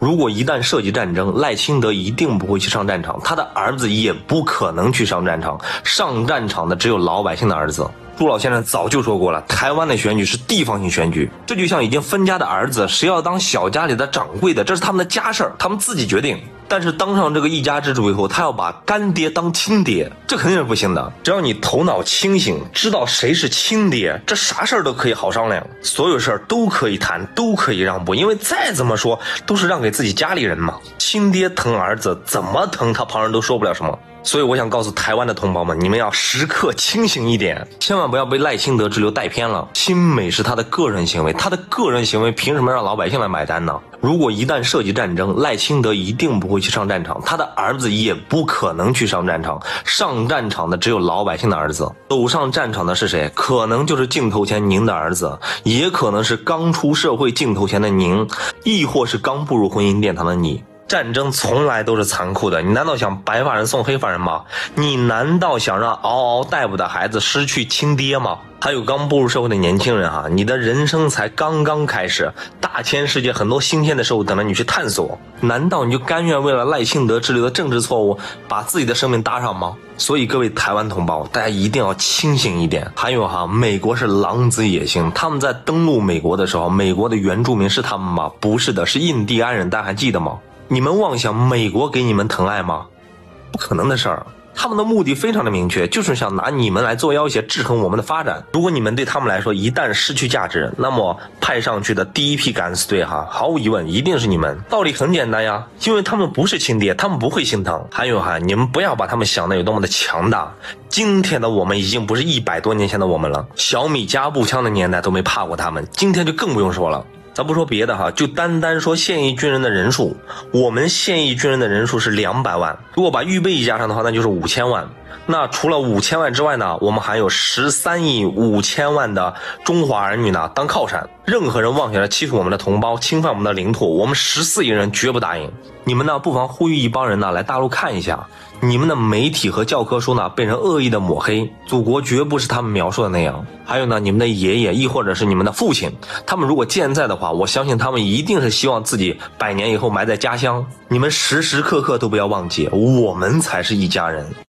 如果一旦涉及战争，赖清德一定不会去上战场，他的儿子也不可能去上战场。上战场的只有老百姓的儿子。朱老先生早就说过了，台湾的选举是地方性选举，这就像已经分家的儿子，谁要当小家里的掌柜的，这是他们的家事儿，他们自己决定。但是当上这个一家之主以后，他要把干爹当亲爹，这肯定是不行的。只要你头脑清醒，知道谁是亲爹，这啥事儿都可以好商量，所有事儿都可以谈，都可以让步，因为再怎么说都是让给自己家里人嘛。亲爹疼儿子，怎么疼他旁人都说不了什么。所以我想告诉台湾的同胞们，你们要时刻清醒一点，千万不要被赖清德之流带偏了。亲美是他的个人行为，他的个人行为凭什么让老百姓来买单呢？如果一旦涉及战争，赖清德一定不会去上战场，他的儿子也不可能去上战场。上战场的只有老百姓的儿子，走上战场的是谁？可能就是镜头前您的儿子，也可能是刚出社会镜头前的您，亦或是刚步入婚姻殿堂的你。战争从来都是残酷的，你难道想白发人送黑发人吗？你难道想让嗷嗷待哺的孩子失去亲爹吗？还有刚步入社会的年轻人哈，你的人生才刚刚开始，大千世界很多新鲜的事物等着你去探索，难道你就甘愿为了赖清德之流的政治错误，把自己的生命搭上吗？所以各位台湾同胞，大家一定要清醒一点。还有哈，美国是狼子野心，他们在登陆美国的时候，美国的原住民是他们吗？不是的，是印第安人，大家还记得吗？你们妄想美国给你们疼爱吗？不可能的事儿。他们的目的非常的明确，就是想拿你们来做要挟，制衡我们的发展。如果你们对他们来说一旦失去价值，那么派上去的第一批敢死队哈，毫无疑问一定是你们。道理很简单呀，因为他们不是亲爹，他们不会心疼。还有哈，你们不要把他们想的有多么的强大。今天的我们已经不是一百多年前的我们了，小米加步枪的年代都没怕过他们，今天就更不用说了。咱不说别的哈，就单单说现役军人的人数，我们现役军人的人数是两百万，如果把预备役加上的话，那就是五千万。那除了五千万之外呢，我们还有十三亿五千万的中华儿女呢当靠山。任何人妄想着欺负我们的同胞，侵犯我们的领土，我们十四亿人绝不答应。你们呢，不妨呼吁一帮人呢来大陆看一下，你们的媒体和教科书呢被人恶意的抹黑，祖国绝不是他们描述的那样。还有呢，你们的爷爷亦或者是你们的父亲，他们如果健在的话，我相信他们一定是希望自己百年以后埋在家乡。你们时时刻刻都不要忘记，我们才是一家人。